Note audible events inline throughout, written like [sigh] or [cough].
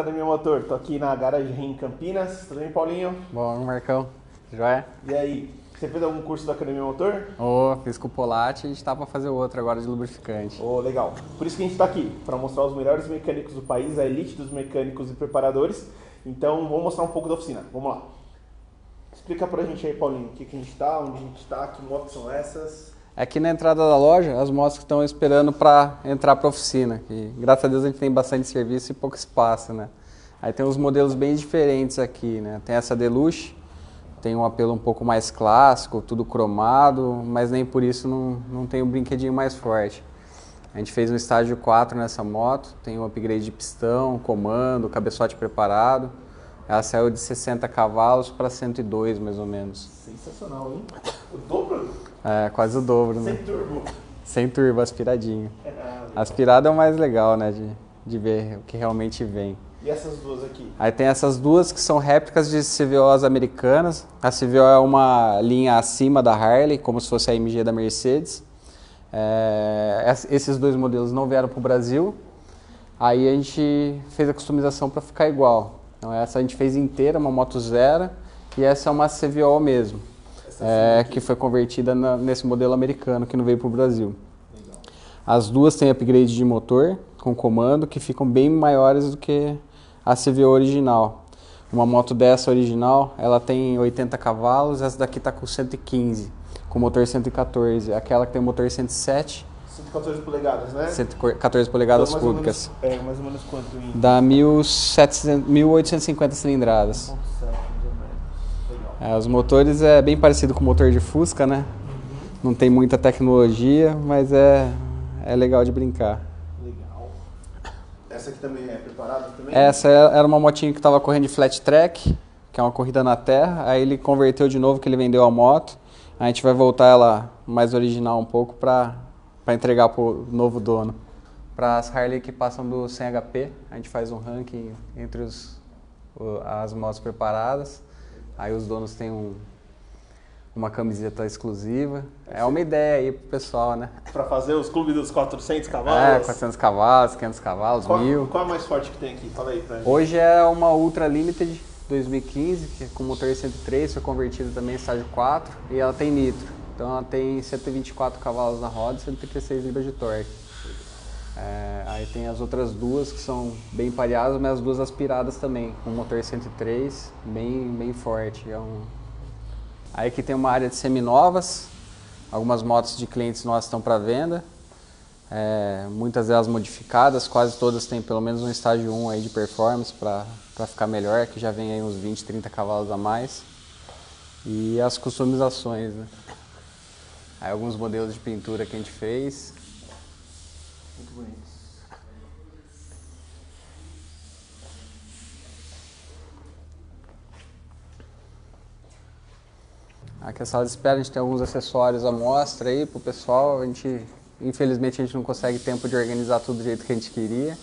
Academia Motor, tô aqui na Garage Rim Campinas. Tudo bem, Paulinho? Bom, Marcão. Joia? E aí, você fez algum curso da Academia Motor? Ô, fiz com o Polate e a gente tá pra fazer outro agora de lubrificante. Ô, legal. Por isso que a gente tá aqui, para mostrar os melhores mecânicos do país, a elite dos mecânicos e preparadores. Então, vamos mostrar um pouco da oficina. Vamos lá. Explica pra gente aí, Paulinho, o que, que a gente tá, onde a gente tá, que motos são essas. Aqui na entrada da loja, as motos que estão esperando para entrar para oficina. Que, graças a Deus a gente tem bastante serviço e pouco espaço, né? Aí tem uns modelos bem diferentes aqui, né? Tem essa Deluxe, tem um apelo um pouco mais clássico, tudo cromado, mas nem por isso não, não tem um brinquedinho mais forte. A gente fez um estágio 4 nessa moto, tem um upgrade de pistão, comando, cabeçote preparado. Ela saiu de 60 cavalos para 102, mais ou menos. Sensacional, hein? O dobro? É, quase o dobro, né? Sem turbo. Sem turbo, aspiradinho. É, Aspirado é o mais legal, né? De, de ver o que realmente vem. E essas duas aqui? Aí tem essas duas que são réplicas de CVOs americanas. A CVO é uma linha acima da Harley, como se fosse a MG da Mercedes. É, es- esses dois modelos não vieram para o Brasil. Aí a gente fez a customização para ficar igual. Então essa a gente fez inteira, uma moto zero, e essa é uma CVO mesmo, é, que foi convertida na- nesse modelo americano que não veio para o Brasil. As duas têm upgrade de motor com comando que ficam bem maiores do que a CVO original. Uma moto dessa original, ela tem 80 cavalos, essa daqui está com 115, com motor 114. Aquela que tem motor 107, 114 polegadas, né? 114 polegadas Então, cúbicas. menos- é, mais ou menos quanto em... Dá 1700 1850 cilindradas. 1.7, mais ou menos. Legal. É, os motores é bem parecido com o motor de Fusca, né? Não tem muita tecnologia, mas é, é legal de brincar. Legal. Essa aqui também é preparada também? Essa é- era uma motinha que estava correndo de flat track, que é uma corrida na terra. Aí ele converteu de novo, que ele vendeu a moto. A gente vai voltar ela mais original um pouco para entregar pro novo dono. Para as Harley que passam do 100 HP, a gente faz um ranking entre os, o- as motos preparadas. Aí os donos têm um- uma camiseta exclusiva. É uma ideia aí pro pessoal, né? Pra fazer os clubes dos 400 É, cavalos? 400 cavalos, 500 cavalos, qual, 1000. qual é a mais forte que tem aqui? Fala aí pra gente. Hoje é uma Ultra Limited 2015, que é com motor 103, foi convertida também em estágio 4 e ela tem nitro. Então ela tem 124 cavalos na roda e 136 libras de torque. É, aí tem as outras duas que são bem pareadas, mas as duas aspiradas também, com motor 103, bem, bem forte. É um... Aí aqui tem uma área de seminovas, algumas motos de clientes nossos estão para venda. É, muitas delas modificadas, quase todas têm pelo menos um estágio 1 aí de performance para ficar melhor, que já vem aí uns 20, 30 cavalos a mais. E as customizações, né? Aí alguns modelos de pintura que a gente fez. Muito bonito. Aqui a sala de espera, a gente tem alguns acessórios à mostra aí pro pessoal. A gente, infelizmente, a gente não consegue tempo de organizar tudo do jeito que a gente queria.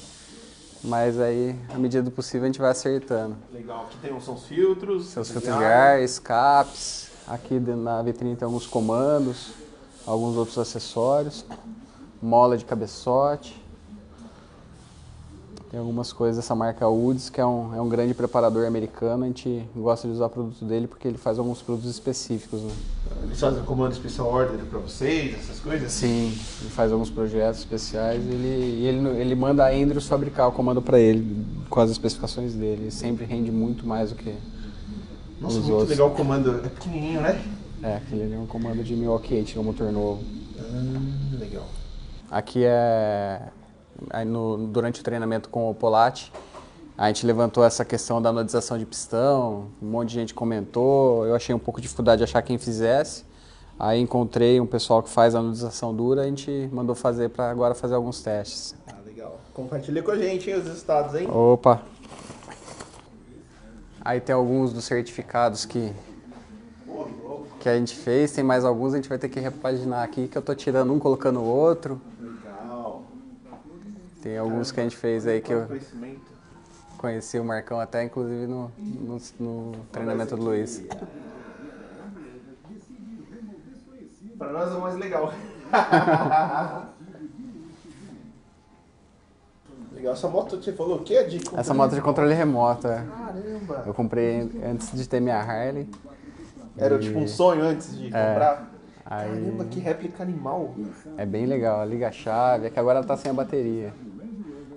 Mas aí, à medida do possível, a gente vai acertando. Legal. Aqui tem são os filtros. Seus filtros de ar, escapes. Aqui na vitrine tem alguns comandos, alguns outros acessórios, mola de cabeçote. Tem algumas coisas dessa marca Woods, que é um, é um grande preparador americano. A gente gosta de usar produto dele porque ele faz alguns produtos específicos. Né? Eles fazem comando special order pra vocês, essas coisas? Sim, ele faz alguns projetos especiais e ele, e ele, ele manda a Andrews fabricar o comando para ele, com as especificações dele. Ele sempre rende muito mais do que Nossa, os muito outros. legal o comando. É pequenininho, né? É, aquele ali é um comando de Milwaukee 8, que é um motor novo. Ah, legal. Aqui é no- durante o treinamento com o Polati, a gente levantou essa questão da anodização de pistão, um monte de gente comentou, eu achei um pouco de dificuldade de achar quem fizesse. Aí encontrei um pessoal que faz anodização dura, a gente mandou fazer para agora fazer alguns testes. Ah, legal. Compartilha com a gente, hein, os resultados, hein? Opa! Aí tem alguns dos certificados que, que a gente fez, tem mais alguns, a gente vai ter que repaginar aqui, que eu tô tirando um, colocando o outro. Legal. Tem alguns que a gente fez aí que eu Conhecimento. conheci o Marcão até, inclusive, no, no, no treinamento do Luiz. Pra nós é o mais legal. [laughs] Legal. Essa moto você falou o que é de controle Essa moto de controle remoto, é. Caramba. Eu comprei antes de ter minha Harley. Era E tipo um sonho antes de comprar. Aí Caramba, que réplica animal. é bem legal. Liga a chave, é que agora ela tá sem a bateria.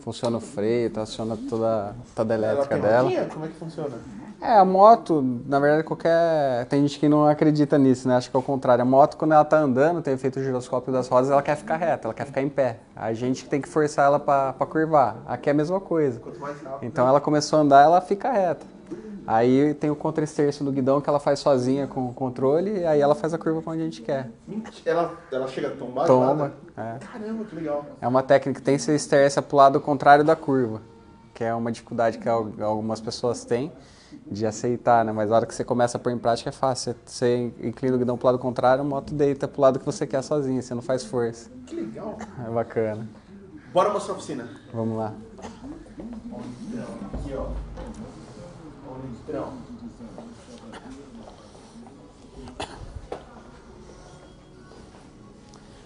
Funciona o freio, tá, funciona toda, toda a Ela elétrica tem dela. rodinha? Como é que funciona? É, a moto, na verdade, qualquer. Tem gente que não acredita nisso, né? Acho que é o contrário. A moto, quando ela tá andando, tem o efeito giroscópio das rodas, ela quer ficar reta, ela quer ficar em pé. A gente tem que forçar ela pra, pra curvar. Aqui é a mesma coisa. Então ela começou a andar, ela fica reta. Aí tem o contra-esterço do guidão que ela faz sozinha com o controle, e aí ela faz a curva pra onde a gente quer. Mentira. Ela, ela chega a tombar? Toma. É. Caramba, que legal. É uma técnica que tem que ser esterça pro lado contrário da curva, que é uma dificuldade que al- algumas pessoas têm de aceitar, né? Mas a hora que você começa a pôr em prática é fácil. Você inclina o guidão pro lado contrário, a moto deita pro lado que você quer sozinha, você não faz força. Que legal. É bacana. Bora mostrar a oficina. Vamos lá. Aqui, ó. Ó o litrão.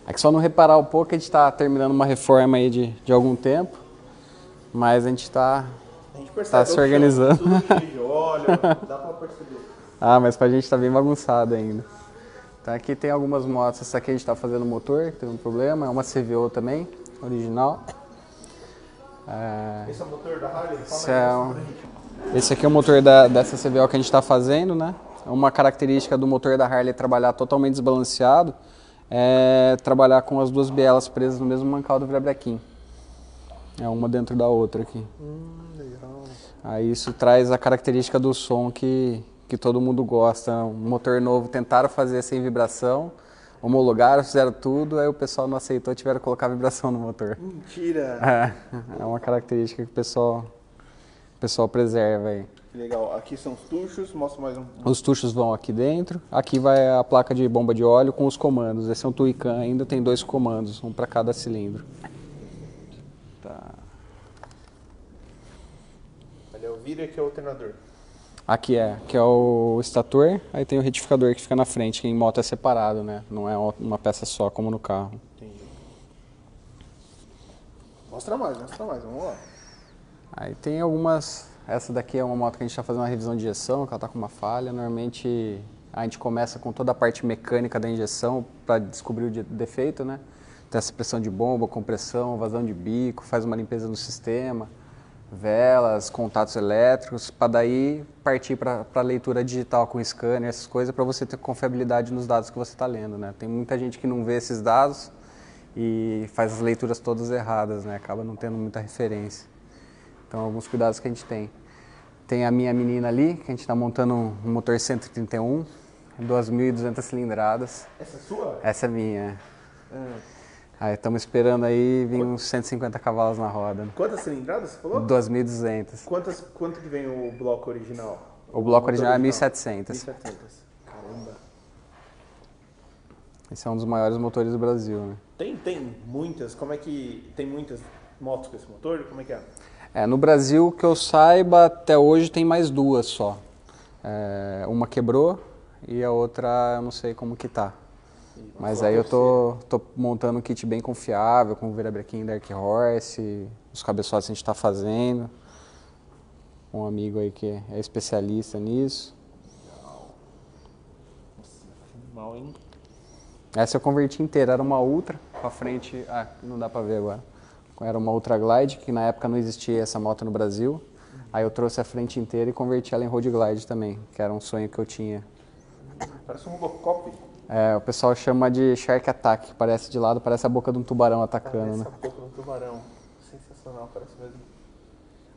Aqui só não reparar um pouco, a gente está terminando uma reforma aí de, de algum tempo, mas a gente está... A Tá se organizando. Óleo. [laughs] Dá pra perceber. Ah, mas pra gente tá bem bagunçado ainda. Então aqui tem algumas motos, essa aqui a gente tá fazendo motor, que teve um problema, é uma CVO também, original. É, Esse é o motor da Harley? Fala Esse é um- pra gente. Esse aqui é o motor da, dessa CVO que a gente está fazendo, né? Uma característica do motor da Harley trabalhar totalmente desbalanceado é trabalhar com as duas bielas presas no mesmo mancal do virabrequim. É uma dentro da outra aqui. Hum, legal. Aí isso traz a característica do som que, que todo mundo gosta. Um motor novo tentaram fazer sem vibração, homologaram, fizeram tudo, aí o pessoal não aceitou, tiveram que colocar vibração no motor. Mentira. É, [laughs] é uma característica que o pessoal, o pessoal preserva aí. Que legal. Aqui são os tuchos. Mostra mais um. Os tuchos vão aqui dentro. Aqui vai a placa de bomba de óleo com os comandos. Esse é um Tuican ainda, tem dois comandos, um para cada cilindro. Tá. Ali é o vira e aqui é o alternador. Aqui é, que é o estator, aí tem o retificador que fica na frente, que em moto é separado, né? Não é uma peça só como no carro. Entendi. Mostra mais, mostra mais. Vamos lá. Aí tem algumas. Essa daqui é uma moto que a gente está fazendo uma revisão de injeção, que ela está com uma falha. Normalmente a gente começa com toda a parte mecânica da injeção para descobrir o de- defeito, né? Testa pressão de bomba, compressão, vazão de bico, faz uma limpeza no sistema, velas, contatos elétricos, para daí partir para a leitura digital com scanner, essas coisas, para você ter confiabilidade nos dados que você está lendo, né? Tem muita gente que não vê esses dados e faz as leituras todas erradas, né? Acaba não tendo muita referência. Então, alguns cuidados que a gente tem. Tem a minha menina ali, que a gente está montando um motor 131, 2.200 cilindradas. Essa é sua? Essa é minha. Ah. Aí estamos esperando aí vir uns 150 cavalos na roda. Quantas cilindradas você falou? 2.200. Quantas, quanto que vem o bloco original? O bloco motor original é 1.700. 1700. Caramba. Esse é um dos maiores motores do Brasil, né? Tem, tem muitas. Como é que. Tem muitas motos com esse motor? Como é que é? É, no Brasil, que eu saiba, até hoje tem mais duas só. É, uma quebrou e a outra eu não sei como que tá. Mas aí eu tô, tô montando um kit bem confiável, com o virabrequim Dark Horse, os cabeçotes a gente tá fazendo. Um amigo aí que é especialista nisso. Mal, hein? Essa eu converti inteira, era uma Ultra, com a frente, ah, não dá pra ver agora. Era uma Ultra Glide, que na época não existia essa moto no Brasil. Aí eu trouxe a frente inteira e converti ela em Road Glide também, que era um sonho que eu tinha. Parece um Robocop. É, o pessoal chama de Shark Attack, parece de lado, parece a boca de um tubarão atacando, Parece né? a boca de um tubarão. Sensacional, parece mesmo.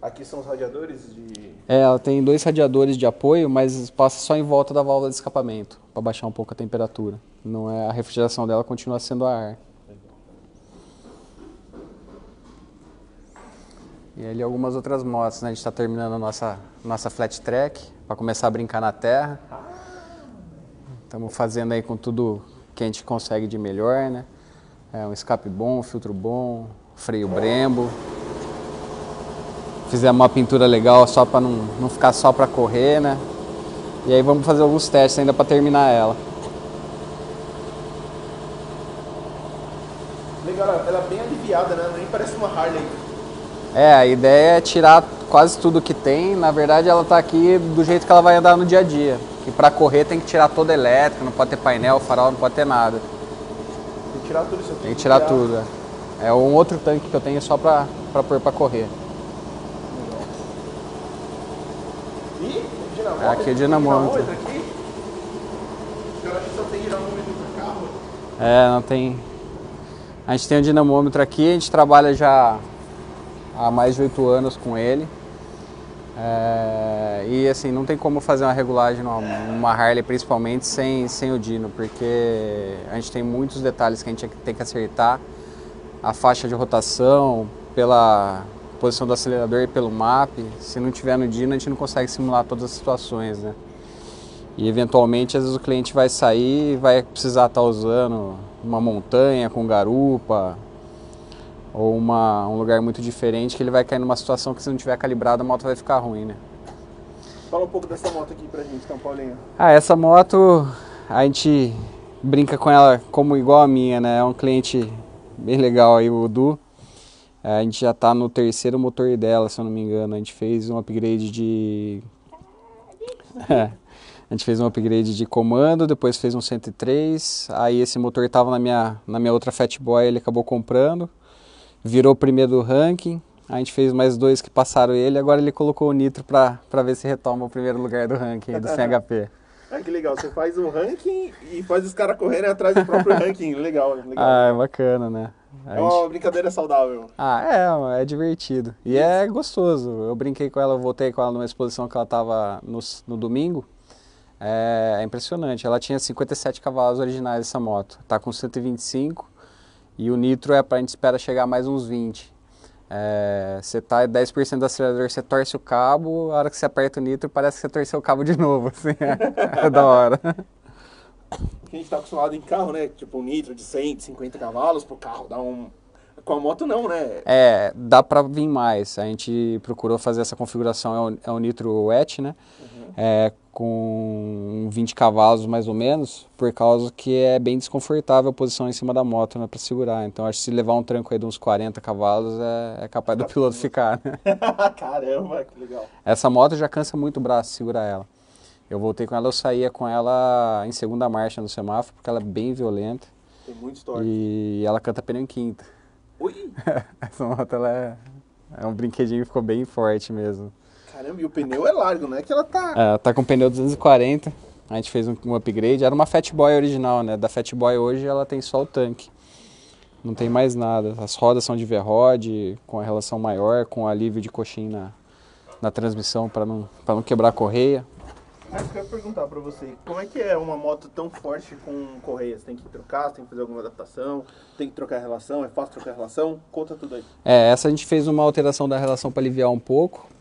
Aqui são os radiadores de. É, ela tem dois radiadores de apoio, mas passa só em volta da válvula de escapamento, para baixar um pouco a temperatura. Não é a refrigeração dela continua sendo a ar. E ali algumas outras motos, né? A gente está terminando a nossa, nossa flat track para começar a brincar na terra. Estamos fazendo aí com tudo que a gente consegue de melhor, né? É, um escape bom, filtro bom, freio Brembo. Fizemos uma pintura legal só para não, não ficar só para correr, né? E aí vamos fazer alguns testes ainda para terminar ela. Legal, ela é bem aliviada, né? Nem parece uma Harley. É, a ideia é tirar quase tudo que tem. Na verdade, ela está aqui do jeito que ela vai andar no dia a dia. Que para correr tem que tirar toda elétrica, não pode ter painel, farol, não pode ter nada. Tem que tirar tudo isso aqui. Tem que tirar tudo. É. é um outro tanque que eu tenho só para pôr para correr. E dinamômetro. É aqui o dinamômetro. aqui. Eu acho que só tem dinamômetro para carro. É, não tem. A gente tem um dinamômetro aqui, a gente trabalha já há mais de oito anos com ele. É, e assim, não tem como fazer uma regulagem numa, Harley, principalmente sem, sem o Dino, porque a gente tem muitos detalhes que a gente tem que acertar. A faixa de rotação, pela posição do acelerador e pelo map. Se não tiver no Dino, a gente não consegue simular todas as situações, né? E eventualmente, às vezes o cliente vai sair e vai precisar estar usando uma montanha com garupa, ou uma, um lugar muito diferente que ele vai cair numa situação que se não tiver calibrado a moto vai ficar ruim, né? Fala um pouco dessa moto aqui pra gente, São Paulinho. Ah, essa moto a gente brinca com ela como igual a minha, né? É um cliente bem legal aí, o Du. É, a gente já tá no terceiro motor dela, se eu não me engano. A gente fez um upgrade de... É, [laughs] a gente fez um upgrade de comando, depois fez um 103. Aí esse motor estava na minha, na minha outra Fat Boy, ele acabou comprando virou primeiro do ranking. A gente fez mais dois que passaram ele, agora ele colocou o Nitro para ver se retoma o primeiro lugar do ranking do CHP. [laughs] Ah, que legal, você faz um ranking e faz os caras correrem atrás do próprio [laughs] ranking, legal, legal. Ah, é bacana, né? A é uma gente... brincadeira saudável. Ah, é, é divertido. E é gostoso. Eu brinquei com ela, voltei com ela numa exposição que ela tava no, no domingo. É, é impressionante. Ela tinha 57 cavalos originais essa moto. Tá com 125 e o nitro é para a gente espera chegar mais uns 20. É, você tá 10% do acelerador, você torce o cabo, a hora que você aperta o nitro parece que você torceu o cabo de novo, assim, é, [laughs] é da hora. a gente está acostumado em carro, né? Tipo um nitro de 150 cavalos pro carro, dá um... Com a moto não, né? É, dá para vir mais. A gente procurou fazer essa configuração, é o, é o nitro wet, né? Uhum. É, com 20 cavalos mais ou menos, por causa que é bem desconfortável a posição em cima da moto né, para segurar. Então acho que se levar um tranco aí de uns 40 cavalos é, é capaz do piloto ficar. Né? [laughs] Caramba, que legal. Essa moto já cansa muito o braço segurar ela. Eu voltei com ela, eu saía com ela em segunda marcha no semáforo, porque ela é bem violenta. Tem muito história. E ela canta pneu em quinta. Ui! [laughs] Essa moto ela é, é um brinquedinho que ficou bem forte mesmo. Caramba, e o pneu é largo, né? Que ela tá. É, tá com pneu 240. A gente fez um, um upgrade. Era uma Fat Boy original, né? Da Fat Boy hoje ela tem só o tanque. Não tem mais nada. As rodas são de V-Rod, com a relação maior, com alívio de coxinha na, na transmissão para não, pra não quebrar a correia. Mas eu quero perguntar para você, como é que é uma moto tão forte com correias? Tem que trocar, tem que fazer alguma adaptação, tem que trocar a relação, é fácil trocar a relação? Conta tudo aí. É, essa a gente fez uma alteração da relação para aliviar um pouco.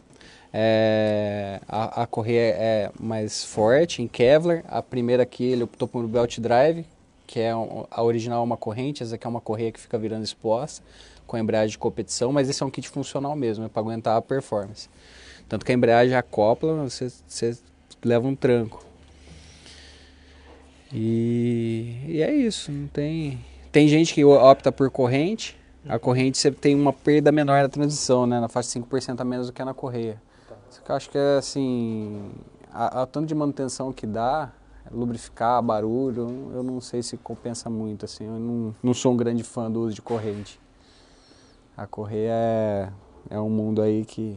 É, a, a, correia é mais forte em Kevlar. A primeira aqui ele optou por belt drive, que é um, a original é uma corrente, essa aqui é uma correia que fica virando exposta, com embreagem de competição, mas esse é um kit funcional mesmo, é para aguentar a performance. Tanto que a embreagem acopla, você, você leva um tranco. E, e é isso, não tem. Tem gente que opta por corrente, a corrente você tem uma perda menor na transição, né? Na faixa 5% a menos do que na correia. Eu acho que é assim, a, a tanto de manutenção que dá, lubrificar, barulho, eu não sei se compensa muito, assim, eu não, não sou um grande fã do uso de corrente. A correia é, é um mundo aí que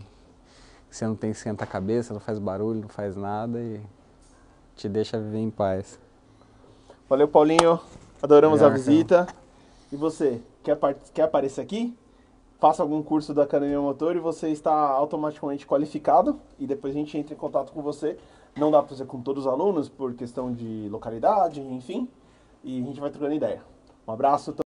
você não tem que esquentar a cabeça, não faz barulho, não faz nada e te deixa viver em paz. Valeu, Paulinho. Adoramos a visita. E você, quer, quer aparecer aqui? Faça algum curso da Academia Motor e você está automaticamente qualificado e depois a gente entra em contato com você. Não dá para fazer com todos os alunos por questão de localidade, enfim, e a gente vai trocando ideia. Um abraço.